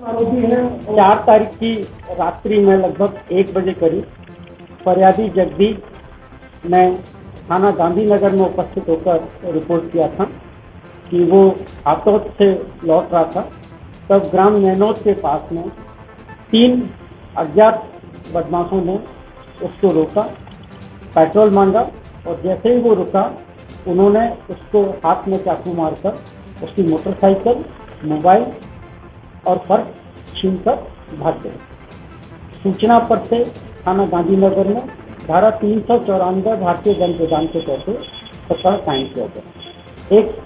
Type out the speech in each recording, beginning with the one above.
चार तारीख की रात्रि में लगभग एक बजे करीब फरियादी जगदीश ने थाना गांधीनगर में उपस्थित होकर रिपोर्ट किया था कि वो आतोत से लौट रहा था। तब ग्राम नैनोद के पास में तीन अज्ञात बदमाशों ने उसको रोका, पेट्रोल मांगा और जैसे ही वो रुका, उन्होंने उसको हाथ में चाकू मारकर उसकी मोटरसाइकिल, मोबाइल और पर्स छीनकर भाग गए सूचना पर से थाना गांधीनगर में धारा तीन सौ चौरानवे भारतीय जन विधान के तहत प्रकरण कायम किया गया। एक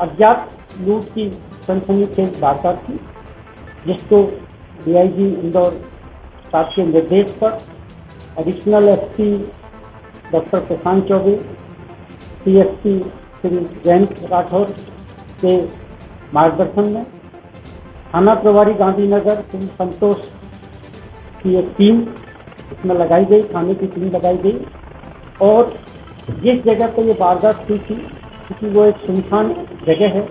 अज्ञात लूट की सनसनीखेज वारदात थी जिसको डीआईजी इंदौर साहब के निर्देश पर additional SP doctor Prashant Choubey P S P Shri Jayant Rathore के मार्गदर्शन में थाना प्रभारी गांधीनगर श्री संतोष की एक टीम इसमें लगाई गई, थाने की टीम लगाई गई। और जिस जगह पर ये वारदात हुई थी, क्योंकि वो एक सुनसान जगह है,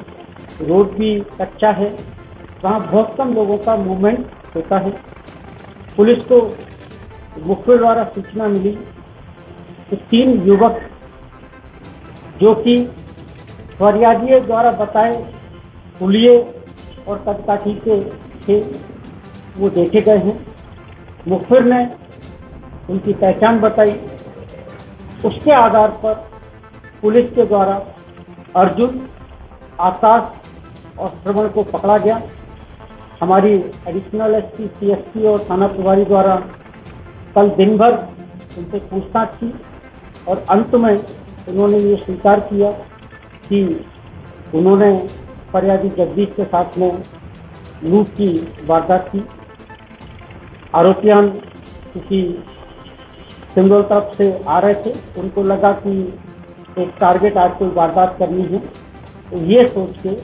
रोड भी कच्चा है, वहाँ बहुत कम लोगों का मूवमेंट होता है। पुलिस को मुखबिर द्वारा सूचना मिली कि तीन युवक जो कि फरियादियों द्वारा बताए पुलिये और तटकाठी के थे वो देखे गए हैं। मुखबिर ने उनकी पहचान बताई। उसके आधार पर पुलिस के द्वारा अर्जुन, आकाश और श्रवण को पकड़ा गया। हमारी एडिशनल एसपी सीएसपी और थाना प्रभारी द्वारा कल दिन भर उनसे पूछताछ की और अंत में उन्होंने ये स्वीकार किया कि उन्होंने फरियादी जगदीश के साथ में लूट की, वारदात की। आरोपियान किसी सिंगल तरफ़ से आ रहे थे। उनको लगा कि एक टारगेट आज कोई वारदात करनी है। तो ये सोच के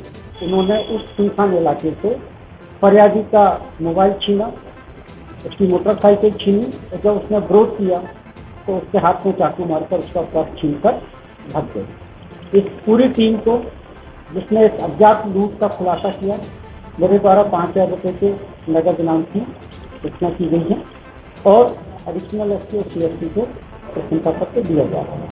उन्होंने उस सुनसान इलाके से फरियादी का मोबाइल छीना, उसकी मोटरसाइकिल छीनी, और जब उसने विरोध किया तो उसके हाथ में चाकू मारकर उसका पर्स छीन कर भाग गए। इस पूरी टीम को जिसने एक अज्ञात लूट का खुलासा किया, मेरे द्वारा पाँच हज़ार रुपये के नगद इनाम की घोषणा की गई है, और एडिशनल एस पी और सी एस पी को प्रशंसा पत्र दिया जा रहा है।